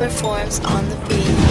performs on the beat.